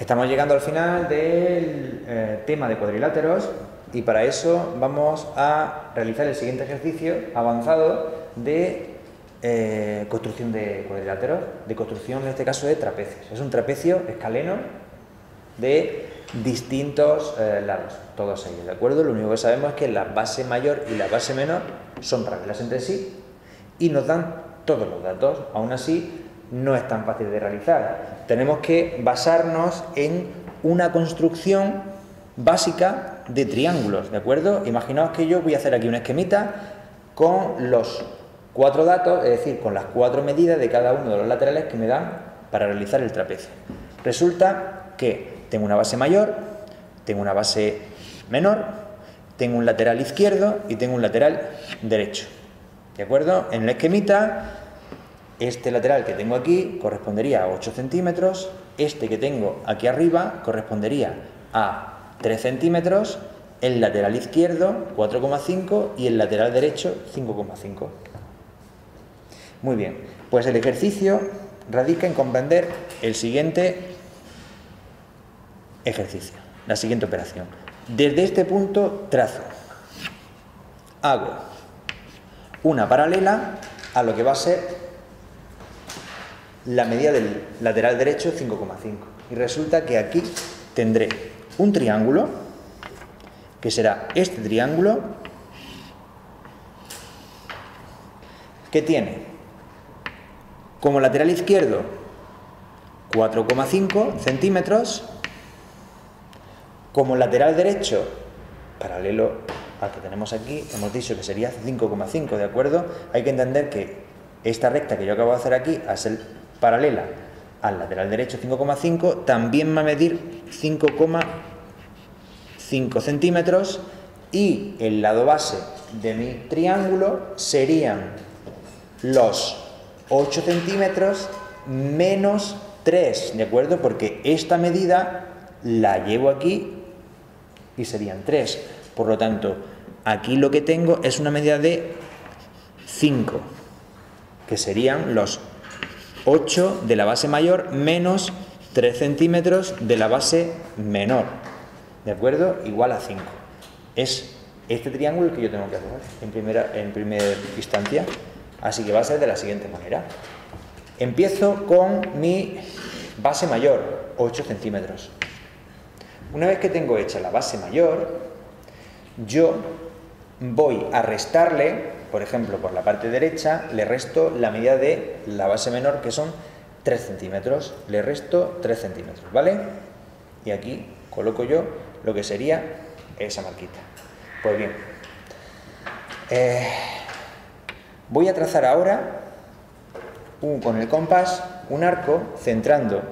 Estamos llegando al final del eh, tema de cuadriláteros y para eso vamos a realizar el siguiente ejercicio avanzado de eh, construcción de cuadriláteros, de construcción en este caso de trapecios. Es un trapecio escaleno de distintos eh, lados, todos ellos, ¿de acuerdo? Lo único que sabemos es que la base mayor y la base menor son paralelas entre sí y nos dan todos los datos. Aún así, no es tan fácil de realizar. Tenemos que basarnos en una construcción básica de triángulos, ¿de acuerdo? Imaginaos que yo voy a hacer aquí una esquemita con los cuatro datos, es decir, con las cuatro medidas de cada uno de los laterales que me dan para realizar el trapecio. Resulta que tengo una base mayor, tengo una base menor, tengo un lateral izquierdo y tengo un lateral derecho. ¿De acuerdo? En la esquemita, este lateral que tengo aquí correspondería a 8 centímetros, este que tengo aquí arriba correspondería a 3 centímetros, el lateral izquierdo 4,5 y el lateral derecho 5,5. Muy bien, pues el ejercicio radica en comprender el siguiente ejercicio, la siguiente operación. Desde este punto trazo, hago una paralela a lo que va a ser la medida del lateral derecho 5,5. Y resulta que aquí tendré un triángulo, que será este triángulo, que tiene como lateral izquierdo 4,5 centímetros, como lateral derecho, paralelo al que tenemos aquí, hemos dicho que sería 5,5, ¿de acuerdo? Hay que entender que esta recta que yo acabo de hacer aquí, al ser paralela al lateral derecho 5,5, también va a medir 5,5 centímetros y el lado base de mi triángulo serían los 8 centímetros menos 3, ¿de acuerdo? Porque esta medida la llevo aquí y serían 3. Por lo tanto, aquí lo que tengo es una medida de 5, que serían los 8 de la base mayor menos 3 centímetros de la base menor. ¿De acuerdo? Igual a 5. Es este triángulo que yo tengo que hacer en primera, en primera instancia. Así que va a ser de la siguiente manera. Empiezo con mi base mayor, 8 centímetros. Una vez que tengo hecha la base mayor, yo voy a restarle, por ejemplo, por la parte derecha, le resto la medida de la base menor, que son 3 centímetros. Le resto 3 centímetros, ¿vale? Y aquí coloco yo lo que sería esa marquita. Pues bien, eh, Voy a trazar ahora con el compás un arco centrando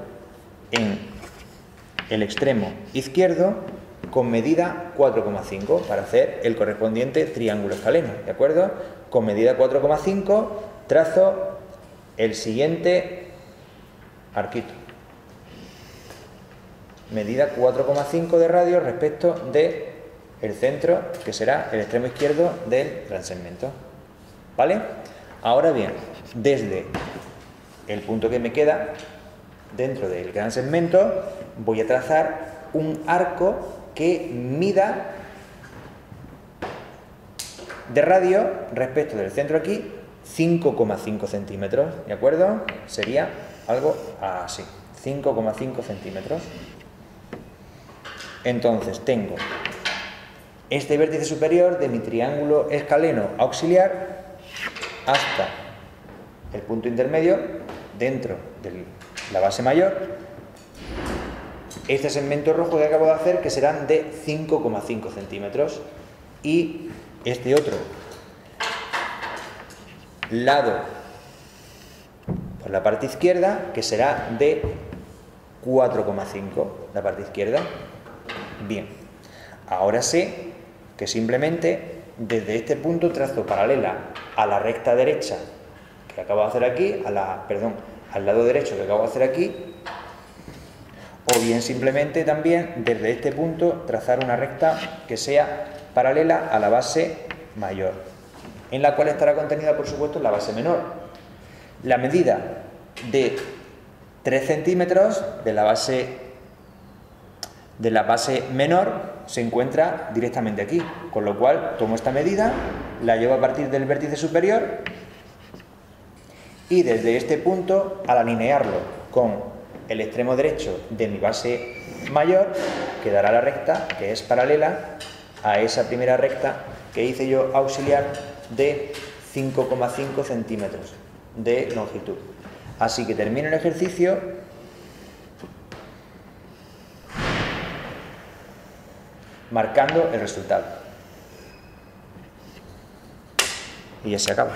en el extremo izquierdo con medida 4,5 para hacer el correspondiente triángulo escaleno, ¿de acuerdo? Con medida 4,5 trazo el siguiente arquito. Medida 4,5 de radio respecto de el centro, que será el extremo izquierdo del gran segmento. ¿Vale? Ahora bien, desde el punto que me queda, dentro del gran segmento, voy a trazar un arco que mida de radio respecto del centro aquí 5,5 centímetros, ¿de acuerdo? Sería algo así, 5,5 centímetros. Entonces tengo este vértice superior de mi triángulo escaleno auxiliar hasta el punto intermedio dentro de la base mayor este segmento rojo que acabo de hacer que serán de 5,5 centímetros y este otro. Lado por la parte izquierda que será de 4,5 la parte izquierda. Bien ahora sé que simplemente desde este punto trazo paralela a la recta derecha que acabo de hacer aquí, perdón, al lado derecho que acabo de hacer aquí, o bien simplemente también desde este punto trazar una recta que sea paralela a la base mayor, en la cual estará contenida por supuesto la base menor. La medida de 3 centímetros de la base de la base menor se encuentra directamente aquí, con lo cual tomo esta medida, la llevo a partir del vértice superior y desde este punto, al alinearlo con el extremo derecho de mi base mayor, quedará la recta que es paralela a esa primera recta que hice yo auxiliar de 5,5 centímetros de longitud. Así que termino el ejercicio marcando el resultado. Y ya se acaba.